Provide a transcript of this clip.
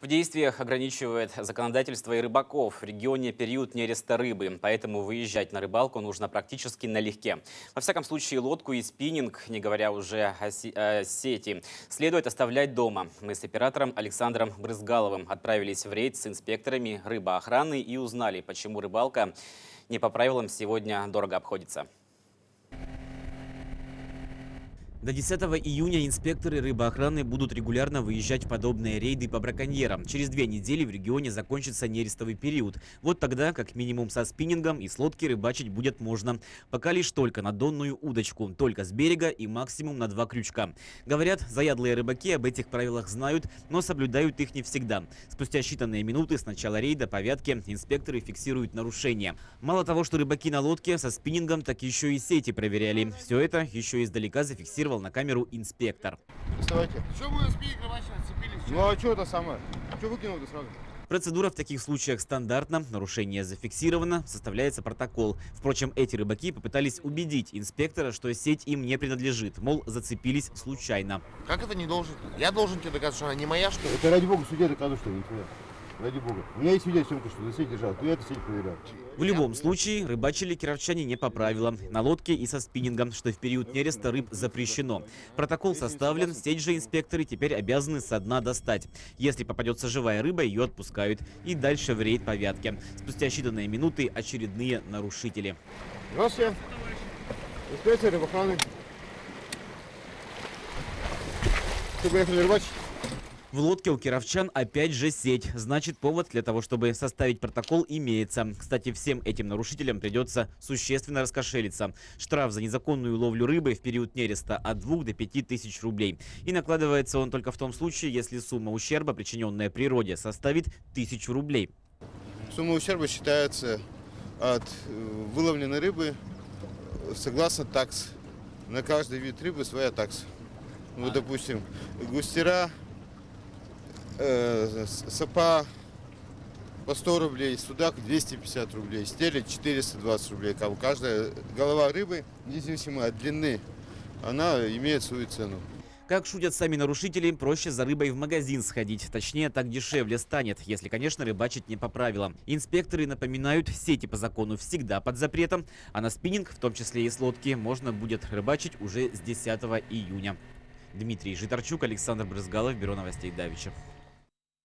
В действиях ограничивает законодательство и рыбаков. В регионе период нереста рыбы, поэтому выезжать на рыбалку нужно практически налегке. Во всяком случае, лодку и спиннинг, не говоря уже о, о сети, следует оставлять дома. Мы с оператором Александром Брызгаловым отправились в рейд с инспекторами рыбоохраны и узнали, почему рыбалка не по правилам сегодня дорого обходится. До 10 июня инспекторы рыбоохраны будут регулярно выезжать в подобные рейды по браконьерам. Через две недели в регионе закончится нерестовый период. Вот тогда, как минимум со спиннингом и с лодки рыбачить будет можно. Пока лишь только на донную удочку, только с берега и максимум на два крючка. Говорят, заядлые рыбаки об этих правилах знают, но соблюдают их не всегда. Спустя считанные минуты с начала рейда по вятке инспекторы фиксируют нарушения. Мало того, что рыбаки на лодке со спиннингом, так еще и сети проверяли. Все это еще издалека зафиксировал на камеру инспектор. Доставайте. Что рыбачить, отцепились? Ну а что это самое? Что выкинул ты сразу? Процедура в таких случаях стандартна, нарушение зафиксировано, составляется протокол. Впрочем, эти рыбаки попытались убедить инспектора, что сеть им не принадлежит, мол, зацепились случайно. Как это не должен? Я должен тебе доказать, что она не моя, что ли? Это ради бога судья доказывает, что не твоя. Ради бога. У меня есть видеосъемка, что за сеть держал. Ты эту сеть проверял. В любом случае, рыбачили кировчане не по правилам. На лодке и со спиннингом, что в период нереста рыб запрещено. Протокол составлен, сеть же инспекторы теперь обязаны со дна достать. Если попадется живая рыба, ее отпускают. И дальше в рейд по вятке. Спустя считанные минуты очередные нарушители. Здравствуйте. Инспекция рыбоохраны. Что, поехали рыбачить? В лодке у кировчан опять же сеть. Значит, повод для того, чтобы составить протокол, имеется. Кстати, всем этим нарушителям придется существенно раскошелиться. Штраф за незаконную ловлю рыбы в период нереста от 2 до 5 тысяч рублей. И накладывается он только в том случае, если сумма ущерба, причиненная природе, составит тысячу рублей. Сумма ущерба считается от э, выловленной рыбы согласно такс. На каждый вид рыбы своя такса. Вот, допустим, густера, э, сапа по 100 рублей, судак 250 рублей, стелет 420 рублей. Как Каждая голова рыбы, независимо от длины, она имеет свою цену. Как шутят сами нарушители, проще за рыбой в магазин сходить. Точнее, так дешевле станет, если, конечно, рыбачить не по правилам. Инспекторы напоминают, сети по закону всегда под запретом, а на спиннинг, в том числе и с лодки, можно будет рыбачить уже с 10 июня. Дмитрий Житарчук, Александр Брызгалов, Бюро новостей Давича.